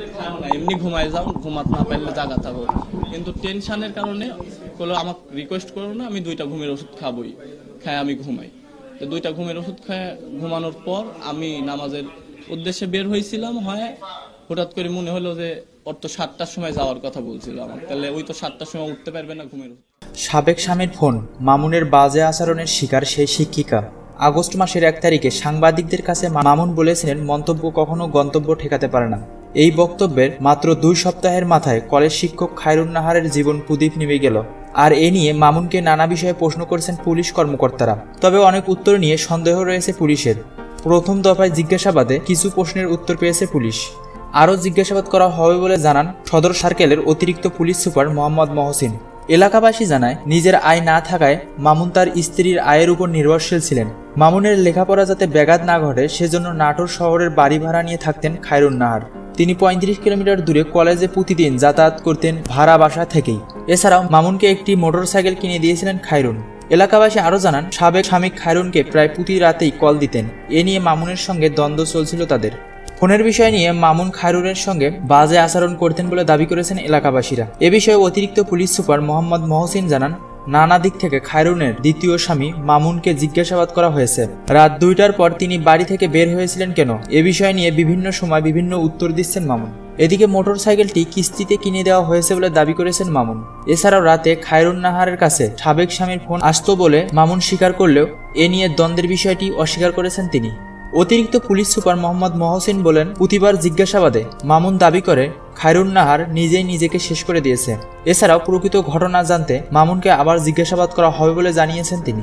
যে খাও না এমনি ঘুমায় যাও, ঘুমাতে না পারলে জাগা থাকো। কিন্তু টেনশনের কারণে বলল আমাকে রিকোয়েস্ট করো না, আমি দুইটা ঘুমের ওষুধ খাবই। খায় আমি ঘুমাই। তো দুইটা ঘুমের ওষুধ খায়, ঘুমানোর পর আমি নামাজের উদ্দেশ্যে বের হয়েছিলাম হয় হঠাৎ করে মনে হলো যে ওর তো সাতটার সময় যাওয়ার কথা বলছিল আমার তাহলে ওই তো সাতটার সময় উঠতে পারবে না ঘুমের সাবেক স্বামীর ফোন, মামুনের বাজে আচরণের শিকার সেই শিক্ষিকা। আগস্ট মাসের এক তারিখে সাংবাদিকদের কাছে মামুন বলেছিলেন, মন্তব্য কখনো গন্তব্য ঠেকাতে পারে না। এই বক্তব্যের মাত্র দুই সপ্তাহের মাথায় কলেজ শিক্ষক খায়রুন নাহারের জীবন প্রদীপ নিভে গেল। আর এ নিয়ে মামুনকে নানা বিষয়ে প্রশ্ন করেছেন পুলিশ কর্মকর্তারা। তবে অনেক উত্তর নিয়ে সন্দেহ রয়েছে পুলিশের। প্রথম দফায় জিজ্ঞাসাবাদে কিছু প্রশ্নের উত্তর পেয়েছে পুলিশ। আরও জিজ্ঞাসাবাদ করা হবে বলে জানান সদর সার্কেলের অতিরিক্ত পুলিশ সুপার মোহাম্মদ মহসিন। এলাকাবাসী জানায়, নিজের আয় না থাকায় মামুন তার স্ত্রীর আয়ের উপর নির্ভরশীল ছিলেন। মামুনের লেখাপড়া যাতে ব্যাঘাত না ঘটে, সেজন্য নাটোর শহরের বাড়ি ভাড়া নিয়ে থাকতেন খায়রুন নাহার। তিনি পঁয়ত্রিশ কিলোমিটার দূরে কলেজে প্রতিদিন যাতায়াত করতেন ভাড়া বাসা থেকেই। এছাড়াও মামুনকে একটি মোটরসাইকেল কিনে দিয়েছিলেন খায়রুন। এলাকাবাসী আরও জানান, সাবেক স্বামী খায়রুনকে প্রায় প্রতি রাতেই কল দিতেন। এ নিয়ে মামুনের সঙ্গে দ্বন্দ্ব চলছিল তাদের। ফোনের বিষয় নিয়ে মামুন খায়রুনের সঙ্গে বাজে আচরণ করতেন বলে দাবি করেছেন এলাকাবাসীরা। এ বিষয়ে অতিরিক্ত পুলিশ সুপার মোহাম্মদ মহসিন জানান, নানা দিক থেকে খায়রুনের দ্বিতীয় স্বামী মামুনকে জিজ্ঞাসাবাদ করা হয়েছে। রাত দুইটার পর তিনি বাড়ি থেকে বের হয়েছিলেন কেন? এ বিষয় নিয়ে বিভিন্ন সময় বিভিন্ন উত্তর দিচ্ছেন মামুন। এদিকে মোটর সাইকেলটি কিস্তিতে কিনে দেওয়া হয়েছে বলে দাবি করেছেন মামুন। এছাড়াও রাতে খায়রুন নাহারের কাছে সাবেক স্বামীর ফোন আসতো বলে মামুন স্বীকার করলেও এ নিয়ে দ্বন্দ্বের বিষয়টি অস্বীকার করেছেন তিনি। অতিরিক্ত পুলিশ সুপার মোহাম্মদ মহসিন বলেন, প্রতিবার জিজ্ঞাসাবাদে মামুন দাবি করে, খায়রুন নাহার নিজেই নিজেকে শেষ করে দিয়েছে। এছাড়াও প্রকৃত ঘটনা জানতে মামুনকে আবার জিজ্ঞাসাবাদ করা হবে বলে জানিয়েছেন তিনি।